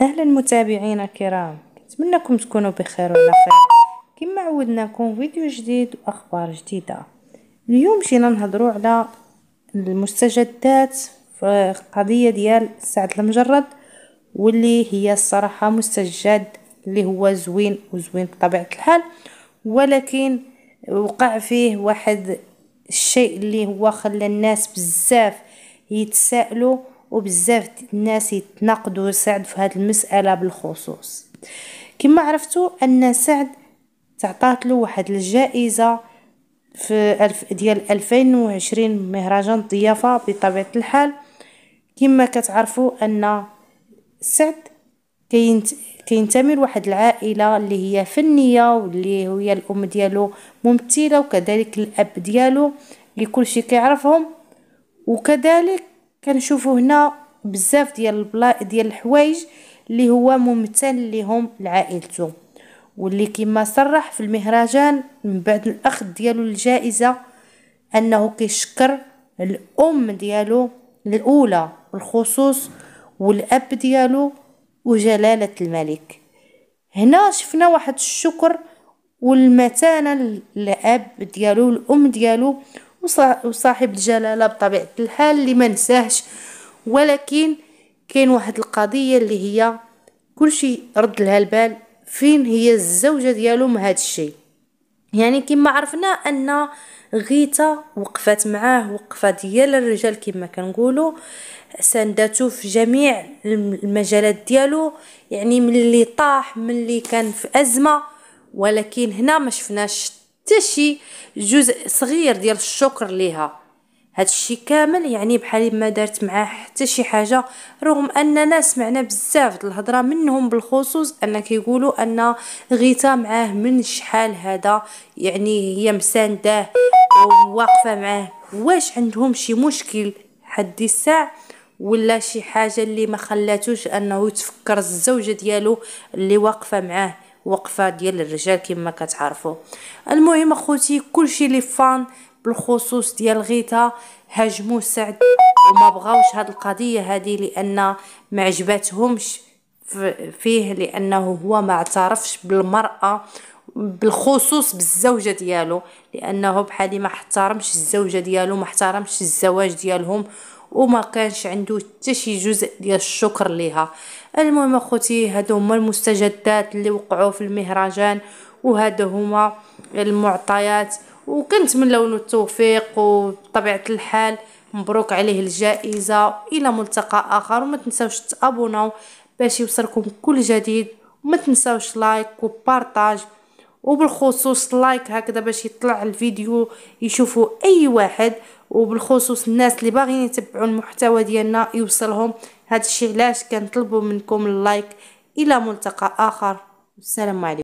أهلا متابعينا الكرام نتمنىكم تكونوا بخير وعلى خير كما عودناكم فيديو جديد وأخبار جديدة. اليوم جينا نهضروا على المستجدات في قضية ديال سعد المجرد واللي هي الصراحة مستجد اللي هو زوين وزوين بطبيعة الحال. ولكن وقع فيه واحد الشيء اللي هو خلى الناس بزاف يتسائلوا وبزاف الناس يتناقضوا سعد في هذه المسألة بالخصوص. كما عرفتوا أن سعد تعطات له واحد الجائزة في ألف ديال ألفين وعشرين مهرجان الضيافة بطبيعة الحال. كما كتعرفوا أن سعد كينتمي لواحد العائلة اللي هي فنية واللي هي الأم ديالو ممثلة وكذلك الأب ديالو اللي كلشي كيعرفهم. وكذلك كنشوفوا هنا بزاف ديال البلا ديال الحوايج اللي هو ممتن لهم لعائلته واللي كما صرح في المهرجان من بعد الأخذ ديالو الجائزه أنه كيشكر الأم ديالو الأولى بالخصوص والأب ديالو وجلالة الملك. هنا شفنا واحد الشكر والمتانة للأب ديالو والام ديالو وصاحب الجلالة بطبيعة الحال اللي ما نساهش. ولكن كاين واحد القضية اللي هي كلشي رد لها البال فين هي الزوجة ديالو من هذا الشيء. يعني كما عرفنا أن غيتا وقفت معاه وقفة ديال الرجال كما كنقولوا سانداتو في جميع المجالات ديالو. يعني ملي طاح ملي كان في أزمة ولكن هنا ما شفناش حتى شي جزء صغير ديال الشكر ليها. هادشي كامل يعني بحال ما دارت معاه حتى شي حاجة رغم أننا سمعنا بزاف الهضرة منهم بالخصوص أن كيقولوا أن غيتا معاه من شحال هذا يعني هي مسانداه وواقفه معاه. واش عندهم شي مشكل حد الساعة ولا شي حاجة اللي ما خلاتوش أنه يتفكر الزوجة ديالو اللي واقفة معاه؟ وقفة ديال الرجال كما كتعرفوا. المهم أخوتي كلشي لي فان بالخصوص ديال غيتا هاجموا سعد وما بغاوش هاد القضية هذه لأن ما عجباتهمش فيه لأنه هو ما اعترفش بالمرأة بالخصوص بالزوجة ديالو. لأنه بحال ما احترمش الزوجة ديالو ما احترمش الزواج ديالهم. وما كانش عنده حتى شي جزء ديال الشكر ليها. المهم اخوتي هادو هما المستجدات اللي وقعوا في المهرجان وهذا هما المعطيات. وكنتمنىو له التوفيق وبطبيعه الحال مبروك عليه الجائزة. إلى ملتقى آخر وما تنساوش تابوناو باش يوصلكم كل جديد. وما تنساوش like و partage. وبالخصوص like هكذا باش يطلع الفيديو يشوفوا أي واحد وبالخصوص الناس اللي باغيين يتبعوا المحتوى ديالنا يوصلهم. هذا الشيء علاش كنطلبوا منكم ال like إلى ملتقى آخر. السلام عليكم.